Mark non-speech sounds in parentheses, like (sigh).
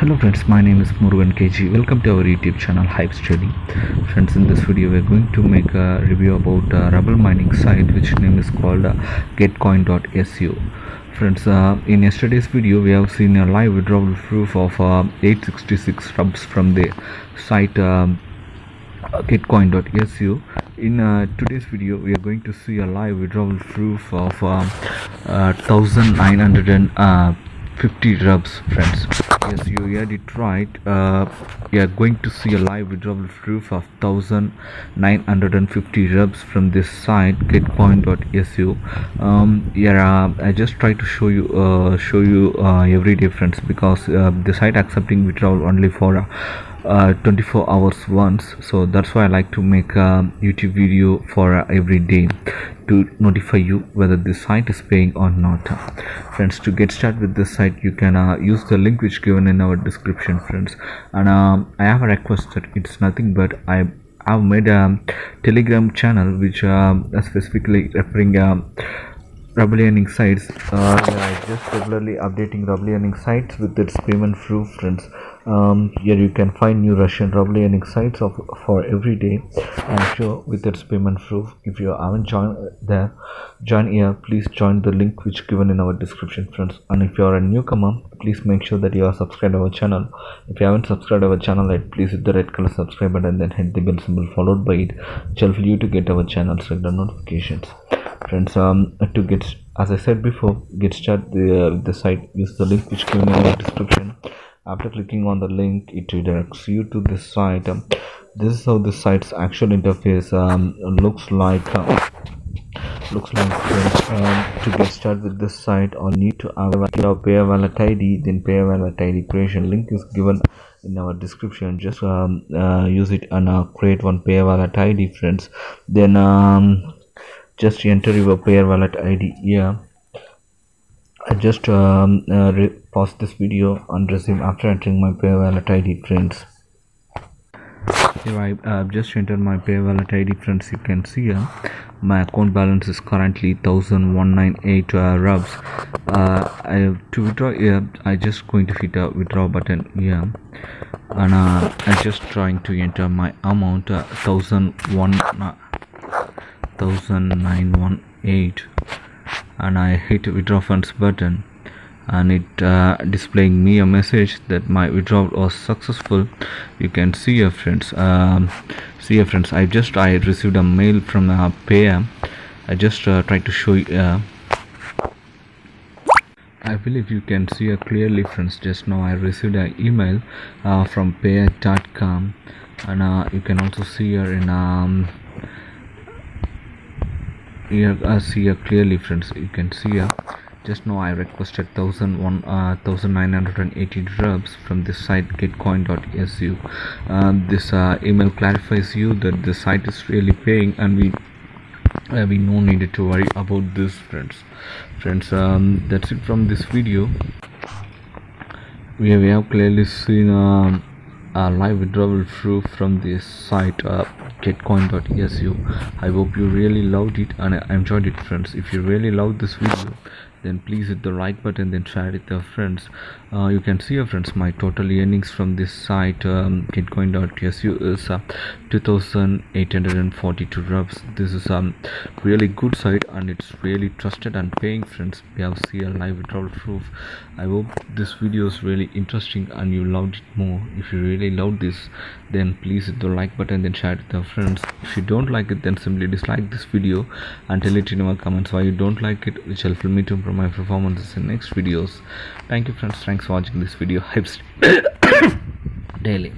hello friends my name is murugan kg welcome to our youtube channel hyips daily friends in this video we're going to make a review about a ruble mining site which name is called uh, getcoin.su friends uh, in yesterday's video we have seen a live withdrawal proof of uh, 866 rubs from the site um, getcoin.su in uh, today's video we are going to see a live withdrawal proof of um, uh, 1950 rubs friends yes you heard it right uh, you are going to see a live withdrawal proof of 1950 rubs from this site getcoin.su um, yeah uh, i just try to show you uh, show you uh, every difference because uh, the site accepting withdrawal only for uh, uh, 24 hours once. So that's why i like to make a youtube video for every day to notify you whether the site is paying or not. Friends to get started with this site you can use the link which given in our description friends. And um, i have a request that it's nothing but i have made a telegram channel which um, specifically referring um, Ruble earning sites. Uh, yeah, just regularly updating Ruble earning sites with its payment proof friends um, here you can find new Russian Ruble earning sites of for every day. I'm sure with its payment proof if you haven't joined there join here please join the link which given in our description friends. And if you are a newcomer please make sure that you are subscribed our channel. If you haven't subscribed our channel yet please hit the red color subscribe button and then hit the bell symbol followed by it. Which will you to get our channel's regular notifications. Friends um to get as i said before get started the, uh, the site use the link which given in the description after clicking on the link it redirects you to this site. Um, this is how the site's actual interface um, looks like uh, looks like um, to get started with this site or need to have a Payeer wallet id then pay wallet id creation link is given in our description. Just um, uh, use it and uh, create one pay wallet id friends. Then just enter your Payeer wallet id here i just um, uh, pause this video and resume after entering my Payeer wallet id friends. Here I have just entered my Payeer wallet id friends. You can see here my account balance is currently 1198 uh, rubs. Uh, I, to withdraw here i just going to hit a withdraw button here and uh, i'm just trying to enter my amount uh, 1001 uh, 1918 and I hit withdraw funds button and it uh, displaying me a message that my withdrawal was successful. You can see your friends um, see your friends. I just I received a mail from a Payeer I just uh, try to show you uh, I believe you can see it clearly friends just now I received an email uh, from payeer.com and uh, you can also see here in um, here uh, see here clearly friends. You can see here just now I requested 1001 uh, 1980 rubs from this site getcoin.su um, this uh, email clarifies you that the site is really paying and we uh, we no needed to worry about this friends. Friends um, that's it from this video. We have, we have clearly seen um, live withdrawal proof from this site uh, getcoin.su i hope you really loved it and I enjoyed it friends. If you really loved this video then please hit the like button then share it with your friends. Uh, you can see your friends. My total earnings from this site um, is uh, 2842 rubs this is a um, really good site and it's really trusted and paying friends. We have a live withdrawal proof. I hope this video is really interesting and you loved it more. If you really loved this then please hit the like button then share it with your friends. If you don't like it then simply dislike this video and tell it in our comments why you don't like it which will help me to improve my performances in next videos. Thank you friends. Thanks for watching this video. Hyips (coughs) daily